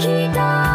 きた